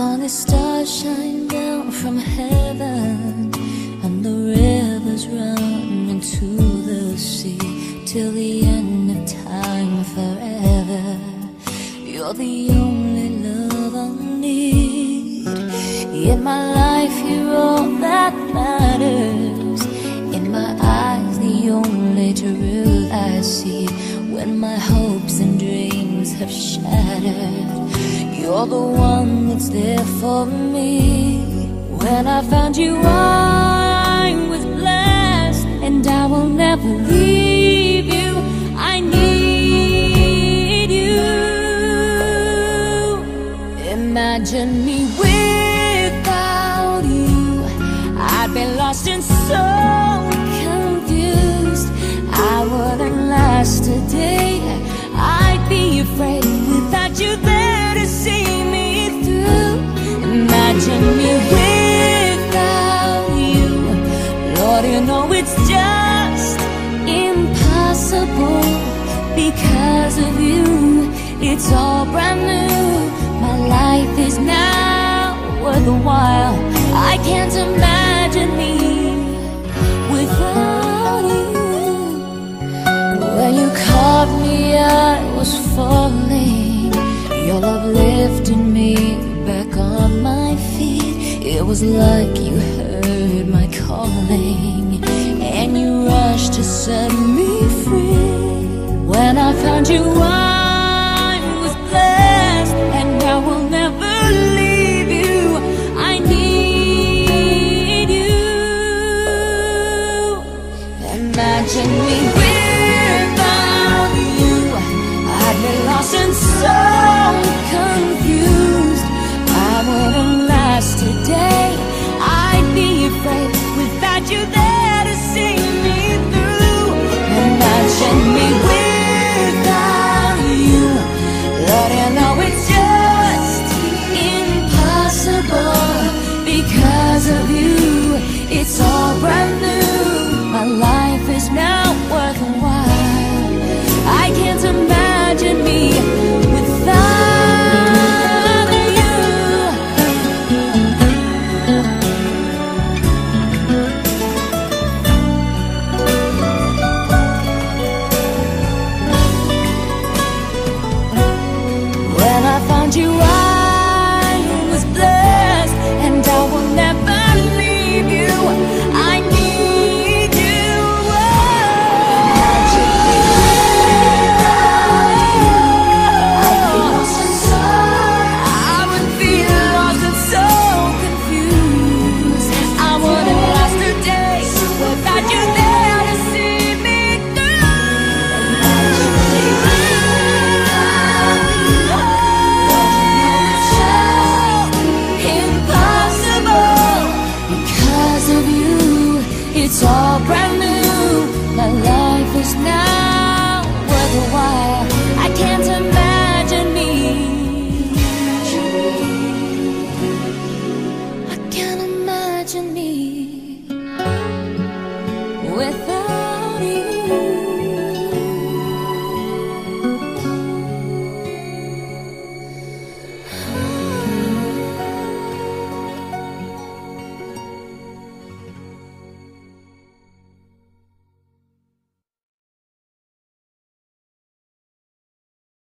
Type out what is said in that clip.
long as stars shine down from heaven and the rivers run into the sea till the end of time forever. You're the only love I need. In my life, you're all that matters. In my eyes, the only truth I see. When my hopes and dreams have shattered, you're the one that's there for me. When I found you, I was blessed, and I will never leave because of you. It's all brand new. My life is now worthwhile. I can't imagine me without you. When you caught me, I was falling. Your love lifted me back on my feet. It was like you heard my calling, and you rushed to set me. You, I was blessed, and I will never leave you. I need you. Imagine me without is not.